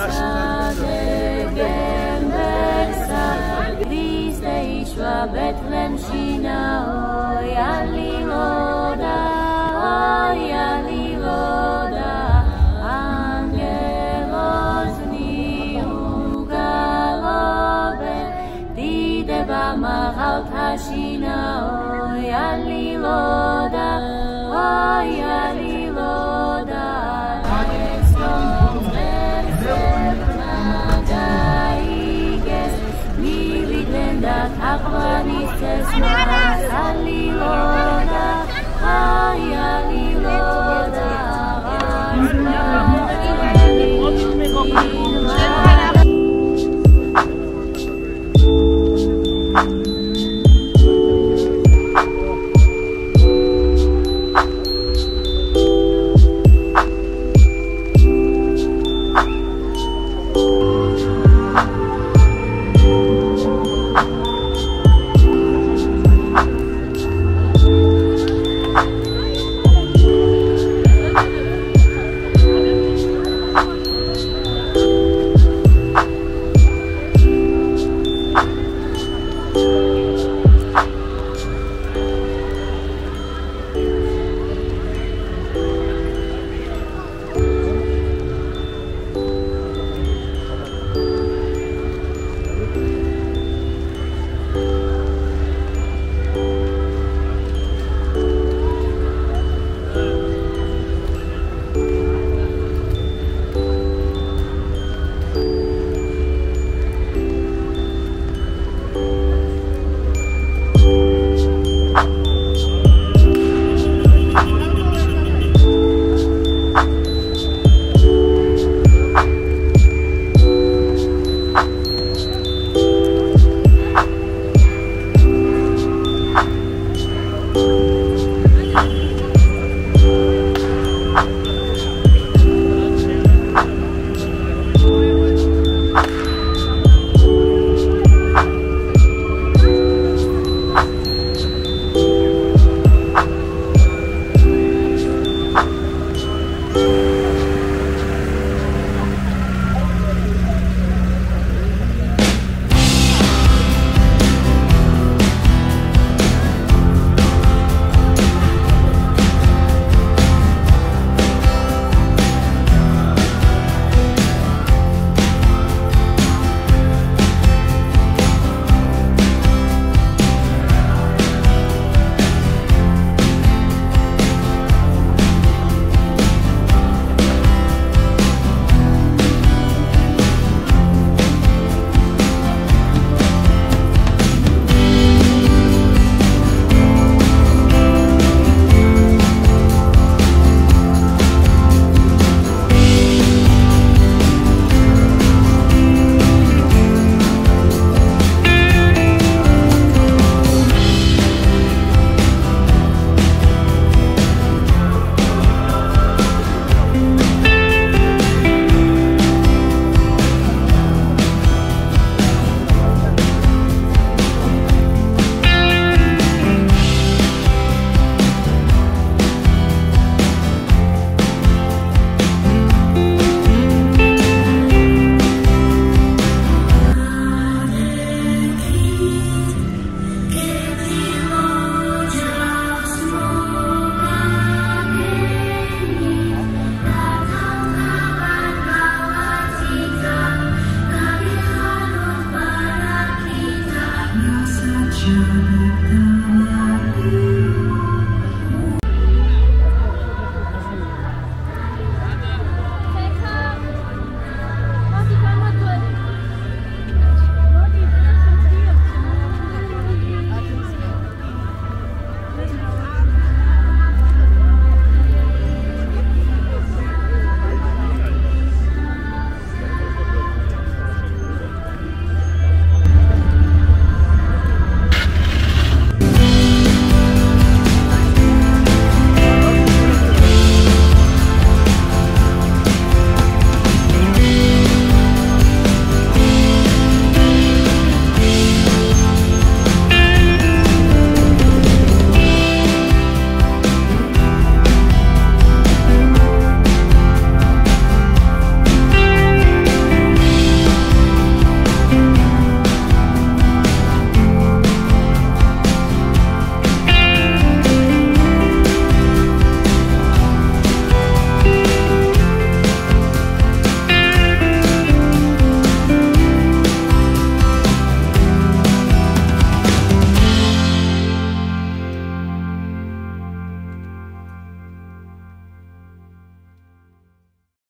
საგემერსა ქრისტე იშვა ბეთლემში ნაოიალილოდა ოიალილოდა ანგელოს მიუგალობენ დიდება მაღალთაში ნაოიალილოდა ოიალილოდა أغاني تسمع.